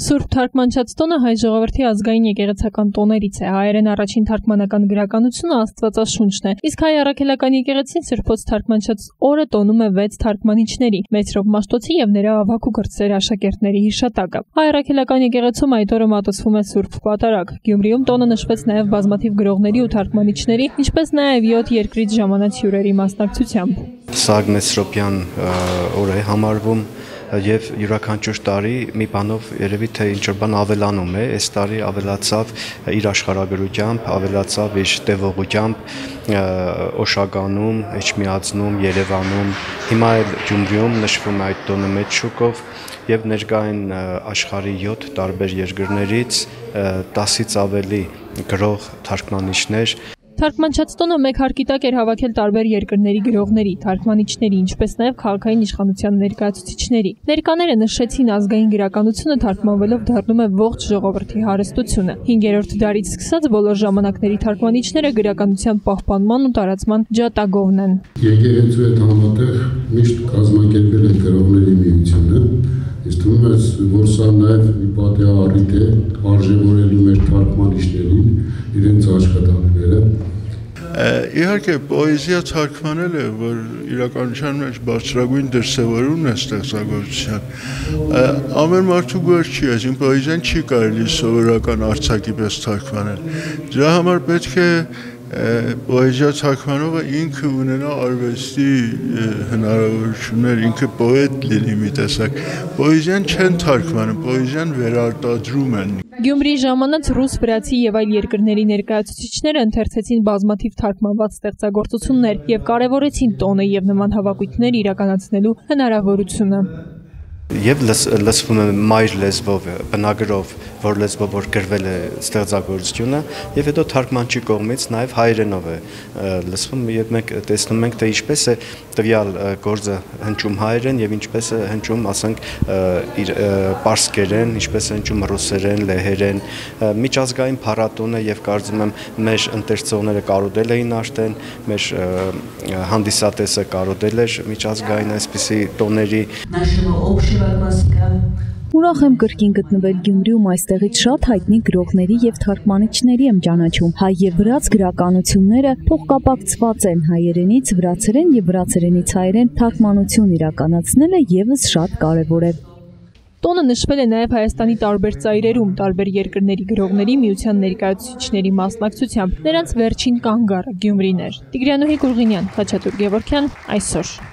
Սուրբ թարգմանչած տոնը հայ ժողովրդի ազգային եկեղեցական տոներից է։ Հայերեն առաջին թարգմանական գրականությունը Աստվածաշունչն է։ Իսկ հայ առաքելական եկեղեցին Սրբոց թարգմանչած օրը տոնում է 6 թարգմանիչների՝ Մեծրոբ Մաշտոցի եւ նրա ավակ ու գրծեր աշակերտների հիշատակը։ Հայ առաքելական եկեղեցում այդ օրը մատուցվում է Սուրբ Պատարագ։ Գյումրիում տոնը նշվեց նաեւ բազմաթիվ գրողների ու թարգմանիչների, ինչպես նաեւ 7 երկրից ժամանած հյուրերի մասնակցությամբ։ Սաղ Մեսրոպյան օր է համարվում եւ յուրաքանչյուր տարի մի բանով երևի թե ինչ որ բան ավելանում է, այս տարի ավելացավ իր աշխարհագրությամբ, ավելացավ իր տևողությամբ Օշագանում, Էջմիածնում, Երևանում, հիմա էլ Գյումրիում նշվում է այդ տոնը մեծ շուկով եւ ներկային աշխարհի 7 տարբեր երկրներից 10-ից ավելի գրող թարգմանիչներ Թարգմանչած տոնը մեկ հարկի տակ էր հավաքել տարբեր երկրների գրողների, թարգմանիչների, ինչպես նաև քաղաքային իշխանության ներկայացուցիչների։ Ներկաները նշեցին ազգային գրականությունը թարգմանվելով դառնում է ողջ ժողովրդի հարստությունը։ 5-րդ դարից սկսած բոլոր ժամանակների թարգմանիչները գրականության պահպանման ու տարածման ջատագովն են։ Եկեղեցու հետ համատեղ միշտ կազմակերպել է գրողների միությունը Ես թվում է, որ սա նաև մի պատեհ առիթ է արժևորելու մեր թարգմանիչներին իրենց աշխատանքները Իհարկե պոեզիա թարգմանել է, որ իրականության մեջ բարձրագույն դրսևորումն է ստեղծագործության։ Ամեն մարդու գործ չի, այսինքն պոեզիան չի կարելի սովորական արցակի պես թարգմանել։ Դրա համար պետք է պոեզիա թարգմանողը ինքը ունենա արվեստի հնարավորություններ, ինքը պոետ լինի մի տեսակ։ Պոեզիան չեն թարգմանում, պոեզիան վերարտադրում են։ Գյումրի ժամանած ռուս, վրացի եւ այլ երկրների ներկայացուցիչները ընթերցեցին բազմաթիվ թարգմանված ստեղծագործություններ եւ կարեւորեցին տոնը եւ նման հավաքույթներ իրականացնելու հնարավորությունը եւ լսվում է մայր լեզվով, բնագրով, որ լեզվով որ գրվել է ստեղծագործությունը եւ հետո թարգմանչի կողմից նաեւ հայերենով է լսվում եւ մենք տեսնում ենք թե ինչպես է տվյալ գործը հնչում հայերեն եւ ինչպես է հնչում, ասենք, իր պարսկերեն, ինչպես է հնչում ռուսերեն, լեհերեն, միջազգային փառատոնը եւ կարծում եմ մեր ընթերցողները կարոտել էին արդեն, մեր հանդիսատեսը կարոտել էր միջազգային այսպիսի տոների Нашего общего классика Ուրախ եմ կրկին գտնվել Գյումրիում այստեղից շատ հայտնի գրողների եւ թարգմանիչների եմ ճանաչում։ Հայ եւ վրաց գրականությունները փոխկապակցված են. Հայերենից վրացերեն եւ վրացերենից հայերեն թարգմանություն իրականացնելը եւս շատ կարեւոր է։ Տոնը նշվել է նաև Հայաստանի տարբեր ծայրերում, տարբեր երկրների գրողների միության ներկայացուցիչների մասնակցությամբ։ Նրանց վերջին կանգառը Գյումրիներ։ Տիգրանուհի Գուրգինյան, Խաչատուր Գևորքյան, այսօր։